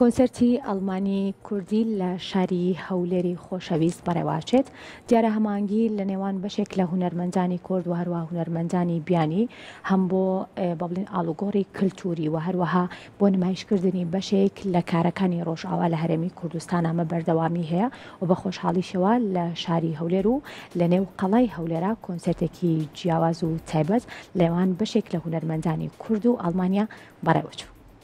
کۆنسێرتی ئەڵمانی کوردی لە شاری هەولێری خۆشەویست بەڕێواچێت، دیارە هەماهەنگی لە نێوان بەشێک لە هونەرمەندانی کورد و هەروەها هونەرمەندانی بیانی هەم بۆ با بڵێین ئاڵوگۆڕی کلتووری و هەروەها بۆ نمایشکردنی بەشێک لە کارەکانی ڕۆژئاوا لە هەرێمی کوردستان ئەمە بەردەوامی هەیە و بە خۆشحاڵیشەوە لە شاری هەولێر و لە نێو قەڵای هەولێرا کۆنسێرتێکی جیاواز و تایبەت لە نێوان بەشێک لە هونەرمەندانی کورد و ئەڵمانیا بەڕێوەچوو.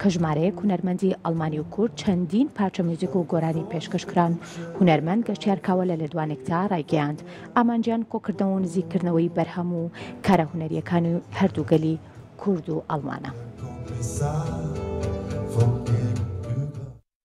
کە ژمارەیەک هونەرمەندی ئەڵمانی و کورد چەندین پارچە میوزیک و گۆرانی پێشکەش کران، هونەرمەند گەشتیار کاوە لە لێدوانێکدا ڕایگەیاند، ئامانجیان کۆکردنەوە و نزیککردنەوەی بەرهەم و کارە هونەرییەکانی هەردوو گەلی کورد و ئەڵمانە.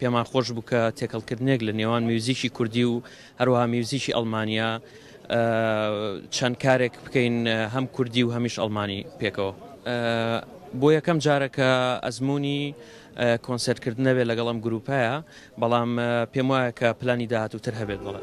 پێمان خۆش بوو کە تێکەڵکردنێک لە نێوان میوزیکی کوردی و هەروەها میوزیکی ئەڵمانیا چەند کارێک بکەین هەم کوردی و هەمیش ئەڵمانی پێکەوە بۆ یەکەم جارە کە ئەزمموی کۆنسرتکردن نەبێت لەگەڵ ئەم گروپایە بەڵام پێم وایە کە پلانی داهاتووتر هەبێت بەڵێ.